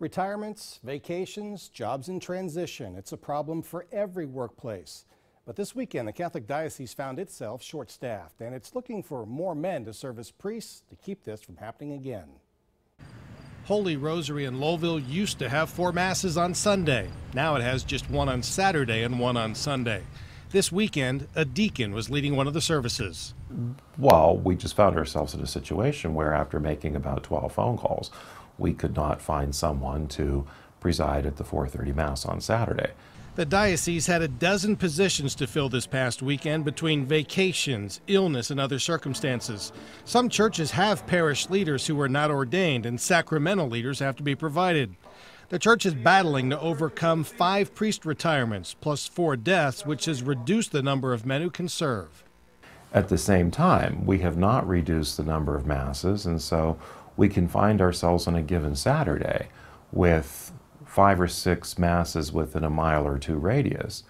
Retirements, vacations, jobs in transition. It's a problem for every workplace. But this weekend, the Catholic Diocese found itself short staffed, and it's looking for more men to serve as priests to keep this from happening again. Holy Rosary in Lowellville used to have four masses on Sunday. Now it has just one on Saturday and one on Sunday. This weekend, a deacon was leading one of the services. Well, we just found ourselves in a situation where, after making about 12 phone calls, we could not find someone to preside at the 4:30 mass on Saturday. The diocese had a dozen positions to fill this past weekend between vacations, illness, and other circumstances. Some churches have parish leaders who are not ordained, and sacramental leaders have to be provided. The church is battling to overcome five priest retirements plus four deaths, which has reduced the number of men who can serve. At the same time, we have not reduced the number of masses, and so we can find ourselves on a given Saturday with five or six masses within a mile or two radius,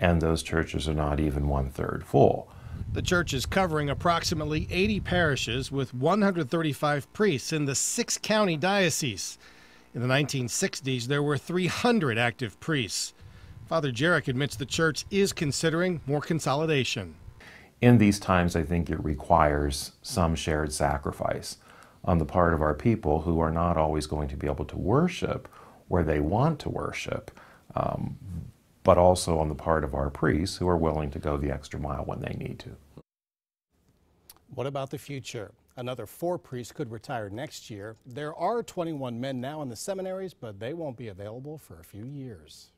and those churches are not even one third full. The church is covering approximately 80 parishes with 135 priests in the six county diocese. In the 1960s, there were 300 active priests. Father Jarek admits the church is considering more consolidation. In these times, I think it requires some shared sacrifice on the part of our people who are not always going to be able to worship where they want to worship, um, but also on the part of our priests who are willing to go the extra mile when they need to. What about the future? Another four priests could retire next year. There are 21 men now in the seminaries, but they won't be available for a few years.